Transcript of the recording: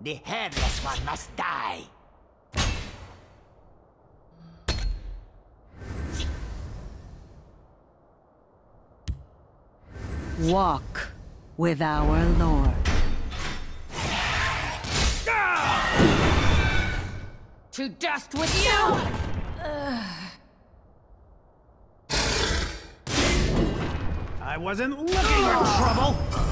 The headless one must die. Walk with our Lord. To dust with you! I wasn't looking for trouble!